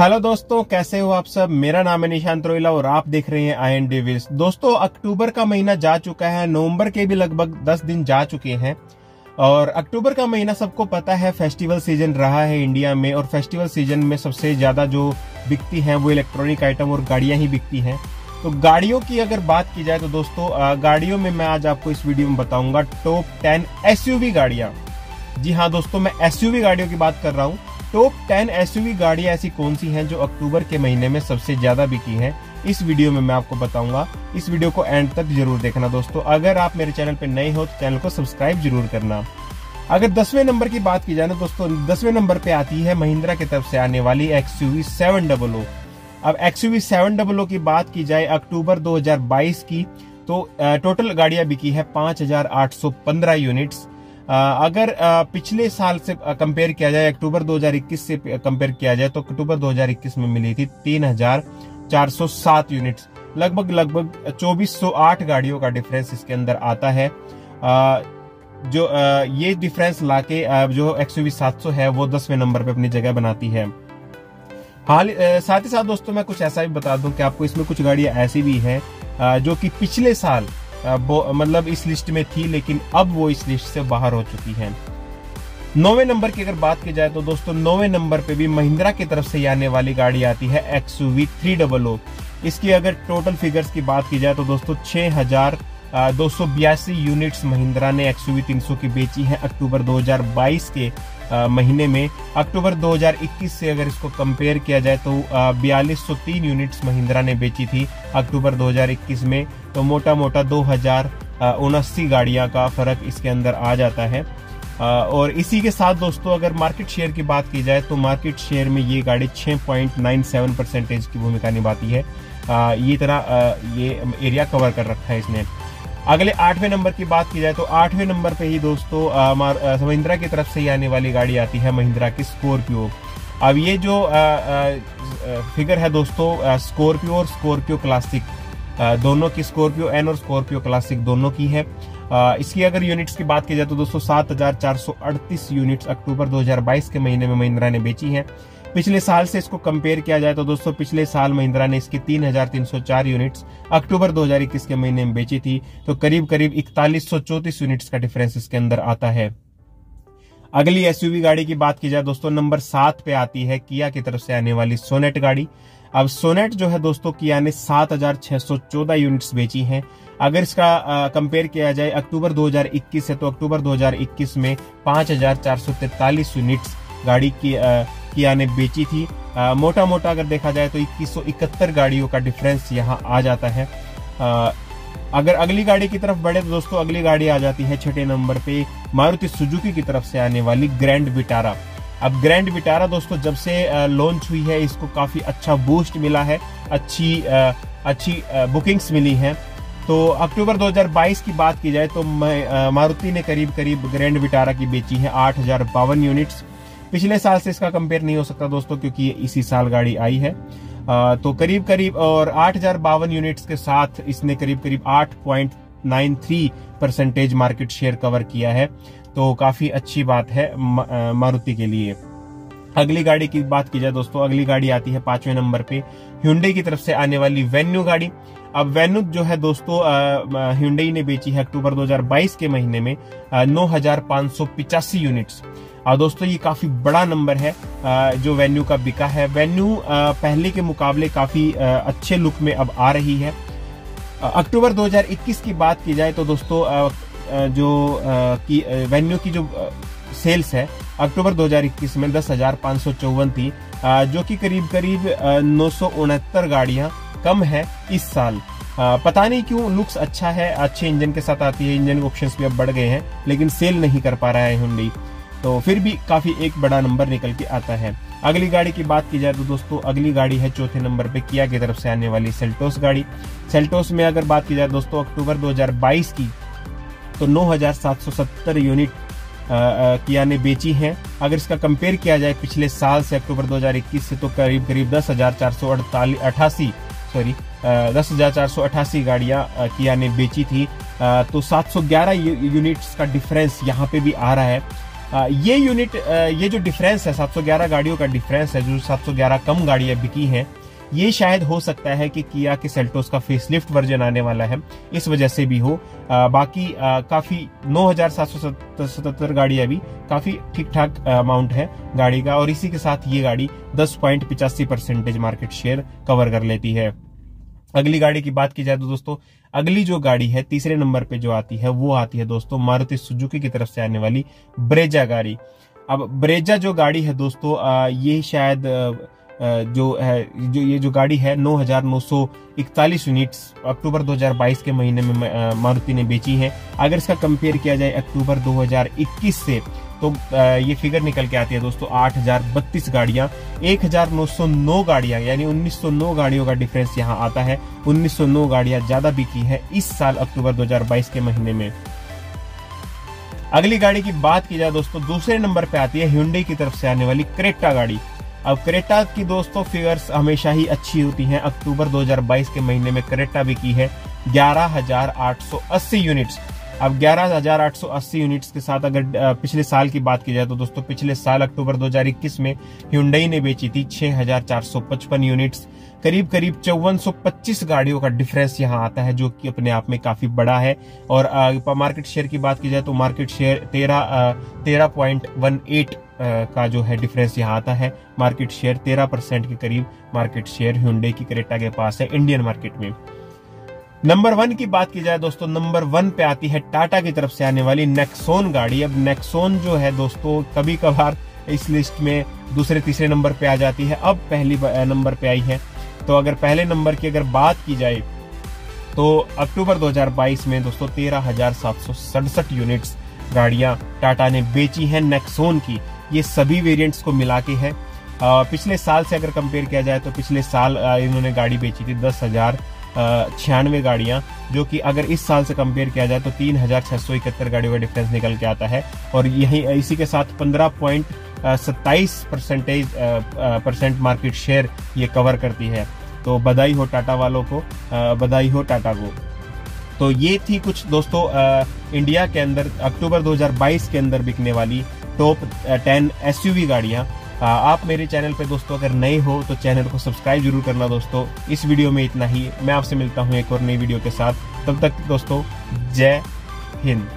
Hello दोस्तों, कैसे हो आप सब? मेरा नाम है निशांत रोइला और आप देख रहे हैं आई एन डेविस दोस्तों, अक्टूबर का महीना जा चुका है, नवंबर के भी लगभग दस दिन जा चुके हैं। और अक्टूबर का महीना सबको पता है फेस्टिवल सीज़न रहा है इंडिया में और फेस्टिवल सीज़न में सबसे ज़्यादा जो बिकती हैं वो इलेक्ट्रॉनिक आइटम और गाड़ियाँ ही बिकती हैं। तो गाड़ियों की अगर बात की जाए तो दोस्तों गाड़ियों में मैं आज आपको इस वीडियो में बताऊँगा टॉप टेन एस गाड़ियाँ। जी हाँ दोस्तों, मैं एसयूवी गाड़ियों की बात कर रहा हूँ। टॉप टेन एस गाड़ियाँ ऐसी कौन सी हैं जो अक्टूबर के महीने में सबसे ज़्यादा बिकी हैं? इस वीडियो में मैं आपको बताऊँगा। इस वीडियो को एंड तक ज़रूर देखना दोस्तों। अगर आप मेरे चैनल पर नए हो तो चैनल को सब्सक्राइब ज़रूर करना। अगर दसवें नंबर की बात की जाए ना दोस्तों दसवें नंबर पे आती है महिंद्रा की तरफ़ से आने वाली X U seven double O. अब X U seven double O की बात की जाए अक्टूबर 2022 की तो टोटल गाड़ियाँ बिकी है 5,815 यूनिट्स। अगर पिछले साल से कंपेयर किया जाए अक्टूबर 2021 से कंपेयर किया जाए तो अक्टूबर 2021 में मिली थी 3,407 यूनिट्स लगभग लगभग 2408 गाड़ियों का डिफरेंस इसके अंदर आता है। जो ये डिफरेंस लाके जो एक्सयूवी 700 है वो दसवें नंबर पे अपनी जगह बनाती है। हाल साथ ही साथ दोस्तों मैं कुछ ऐसा भी बता दूँ कि आपको इसमें कुछ गाड़ियाँ ऐसी भी हैं जो कि पिछले साल मतलब इस लिस्ट में थी, लेकिन अब वो इस लिस्ट से बाहर हो चुकी है। नौवे नंबर की अगर बात की जाए तो दोस्तों, नौवे नंबर पे भी महिंद्रा की तरफ़ से आने वाली गाड़ी आती है एक्स थ्री डबल ओ। इसकी अगर टोटल फिगर्स की बात की जाए तो दोस्तों, छह हज़ार दो सौ बयासी यूनिट्स महिंद्रा ने एक्सयूवी 300 की बेची है अक्टूबर 2022 के महीने में। अक्टूबर 2021 से अगर इसको कंपेयर किया जाए तो बयालीस यूनिट्स महिंद्रा ने बेची थी अक्टूबर 2021 में। तो मोटा मोटा दो हज़ार उनस्सी गाड़ियाँ का फ़र्क इसके अंदर आ जाता है। और इसी के साथ दोस्तों, अगर मार्केट शेयर की बात की जाए तो मार्केट शेयर में ये गाड़ी 6.97 परसेंटेज की भूमिका निभाती है। ये तरह ये एरिया कवर कर रखा है इसने। अगले आठवें नंबर की बात की जाए तो आठवें नंबर पे ही दोस्तों महिंद्रा की तरफ़ से ही आने वाली गाड़ी आती है महिंद्रा की स्कॉर्पियो। अब ये जो आ, आ, फिगर है दोस्तों स्कॉर्पियो और स्कॉर्पियो क्लासिक दोनों की स्कॉर्पियो एन और स्कॉर्पियो क्लासिक दोनों की है। इसकी अगर यूनिट्स की बात की जाए तो दोस्तों सात हज़ार चार सौ अड़तीस यूनिट्स अक्टूबर 2022 के महीने में महिंद्रा ने बेची हैं। पिछले साल से इसको कंपेयर किया जाए तो दोस्तों पिछले साल महिंद्रा ने इसकी 3,304 यूनिट्स अक्टूबर 2021 के महीने में बेची थी। तो करीब करीब इकतालीस यूनिट्स का डिफरेंस इसके अंदर आता है। अगली एसयूवी गाड़ी की बात की जाए दोस्तों नंबर सात पे आती है किया की तरफ़ से आने वाली सोनेट गाड़ी। अब सोनेट जो है दोस्तों किया ने सात हज़ार छह सौ चौदह यूनिट्स बेची हैं। अगर इसका कंपेयर किया जाए अक्टूबर 2021 से तो अक्टूबर 2021 में पाँच यूनिट्स गाड़ी की किया ने बेची थी। आ, मोटा मोटा अगर देखा जाए तो इक्कीस गाड़ियों का डिफरेंस यहाँ आ जाता है। आ, अगर अगली गाड़ी की तरफ़ बढ़े तो दोस्तों अगली गाड़ी आ जाती है छठे नंबर पे मारुति सुजुकी की तरफ़ से आने वाली ग्रैंड विटारा अब ग्रैंड विटारा दोस्तों जब से लॉन्च हुई है इसको काफ़ी अच्छा बूस्ट मिला है अच्छी अच्छी बुकिंग्स मिली हैं। तो अक्टूबर 2022 की बात की जाए तो मारुति ने करीब करीब ग्रैंड विटारा की बेची है आठ हज़ार बावन यूनिट्स पिछले साल से इसका कंपेयर नहीं हो सकता दोस्तों क्योंकि ये इसी साल गाड़ी आई है। आ, तो करीब करीब और आठ हज़ार बावन यूनिट्स के साथ इसने करीब करीब आठ point nine three percentage market share cover किया है। तो काफ़ी अच्छी बात है मारुति के लिए। अगली गाड़ी की बात की जाए दोस्तों अगली गाड़ी आती है पाँचवें नंबर पे ह्यूंडई की तरफ़ से आने वाली वेन्यू गाड़ी। अब वेन्यू जो है दोस्तों ह्यूंडई ने बेची है अक्टूबर 2022 के महीने में नौ यूनिट्स और दोस्तों, ये काफ़ी बड़ा नंबर है जो वेन्यू का बिका है। वेन्यू पहले के मुकाबले काफ़ी अच्छे लुक में अब आ रही है। अक्टूबर 2021 की बात की जाए तो दोस्तों जो की वेन्यू की जो सेल्स है, अक्टूबर 2021 में दस हज़ार सौ चौवन थी। जो कि करीब करीब नौ सौ उनहत्तर गाड़ियाँ कम है इस साल। पता नहीं क्यों लुक्स अच्छा है, अच्छे इंजन के साथ आती है, इंजन ऑप्शंस भी अब बढ़ गए हैं, लेकिन सेल नहीं कर पा रहा है हुंडई। तो फिर भी काफ़ी एक बड़ा नंबर निकल के आता है। अगली गाड़ी की बात की जाए तो दोस्तों अगली गाड़ी है चौथे नंबर पे किया की तरफ़ से आने वाली सेल्टोस गाड़ी। सेल्टोस में अगर बात की जाए दोस्तों अक्टूबर 2022 की तो 9,770 यूनिट किया ने बेची है। अगर इसका कंपेयर किया जाए पिछले साल से अक्टूबर 2021 से तो करीब करीब दस हज़ार चार सौ अठासी सॉरी दस हज़ार चार सौ अठासी गाड़ियाँ किया ने बेची थी। तो 711 यूनिट्स का डिफरेंस यहाँ पे भी आ रहा है। ये यूनिट ये जो डिफरेंस है 711 गाड़ियों का डिफरेंस है जो 711 कम गाड़ियाँ बिकी हैं ये शायद हो सकता है कि किया के सेल्टोस का फेसलिफ्ट वर्जन आने वाला है इस वजह से भी हो। आ, बाकी आ, काफ़ी नौ हज़ार सात सौ सतहत्तर गाड़ियाँ भी काफ़ी ठीक ठाक अमाउंट है गाड़ी का और इसी के साथ ये गाड़ी दस परसेंटेज मार्केट शेयर कवर कर लेती है। अगली गाड़ी की बात की जाए तो दोस्तों, अगली जो गाड़ी है, तीसरे नंबर पे जो आती है, वो आती है दोस्तों, मारुति सुजुकी की तरफ़ से आने वाली ब्रेजा गाड़ी। अब ब्रेजा जो गाड़ी है दोस्तों ये शायद जो है, जो, ये जो गाड़ी है, नौ हज़ार नौ सौ इकतालीस यूनिट्स अक्टूबर 2022 के महीने में मारुति ने बेची है। अगर इसका कंपेयर किया जाए अक्टूबर 2021 से तो ये फिगर निकल के आती है दोस्तों आठ हज़ार बत्तीस गाड़ियाँ एक हज़ार नौ सौ नौ गाड़ियाँ यानी उन्नीस सौ नौ गाड़ियों का डिफरेंस यहाँ आता है। उन्नीस सौ नौ गाड़ियाँ ज़्यादा बिकी है इस साल अक्टूबर 2022 के महीने में। अगली गाड़ी की बात की जाए दोस्तों दूसरे नंबर पे आती है हिंडे की तरफ़ से आने वाली क्रेटा गाड़ी। अब क्रेटा की दोस्तों फिगर्स हमेशा ही अच्छी होती हैं। अक्टूबर 2022 के महीने में क्रेटा भी की है 11,880 यूनिट्स अब 11,880 यूनिट्स के साथ अगर पिछले साल की बात की जाए तो दोस्तों पिछले साल अक्टूबर 2021 में ह्यूंडई ने बेची थी 6,455 यूनिट्स। करीब करीब चौवन गाड़ियों का डिफरेंस यहाँ आता है जो कि अपने आप में काफ़ी बड़ा है। और मार्केट शेयर की बात की जाए तो मार्केट शेयर तेरह तेरह पॉइंट वन एट का जो है डिफरेंस यहाँ आता है। मार्केट शेयर तेरह परसेंट के करीब मार्केट शेयर ह्यूंडे की क्रेटा के पास है इंडियन मार्केट में। नंबर वन की बात की जाए दोस्तों, नंबर वन पे आती है टाटा की तरफ़ से आने वाली नेक्सोन गाड़ी। अब नेक्सोन जो है दोस्तों कभी कभार इस लिस्ट में दूसरे, तीसरे नंबर पे आ जाती है। अब पहली नंबर पे आई है। तो अगर पहले नंबर की अगर बात की जाए तो अक्टूबर 2022 में दोस्तों, तेरह हज़ार सात सौ सड़सठ यूनिट्स गाड़ियाँ टाटा ने बेची हैं नेक्सोन की। ये सभी वेरिएंट्स को मिला के है। पिछले साल से अगर कंपेयर किया जाए तो पिछले साल इन्होंने गाड़ी बेची थी दस हज़ार छियानवे गाड़ियाँ, जो कि अगर इस साल से कंपेयर किया जाए तो तीन हज़ार छह सौ इकहत्तर गाड़ियों का डिफरेंस निकल के आता है। और यही, इसी के साथ पंद्रह पॉइंट सत्ताईस परसेंटेज परसेंट मार्केट शेयर ये कवर करती है। तो बधाई हो टाटा वालों को बधाई हो टाटा को। तो ये थी कुछ दोस्तों इंडिया के अंदर, अक्टूबर 2022 के अंदर बिकने वाली टॉप टेन एस गाड़ियाँ। आप मेरे चैनल पे दोस्तों अगर नए हो तो चैनल को सब्सक्राइब ज़रूर करना दोस्तों। इस वीडियो में इतना ही। मैं आपसे मिलता हूँ एक और नई वीडियो के साथ। तब तक दोस्तों, जय हिंद।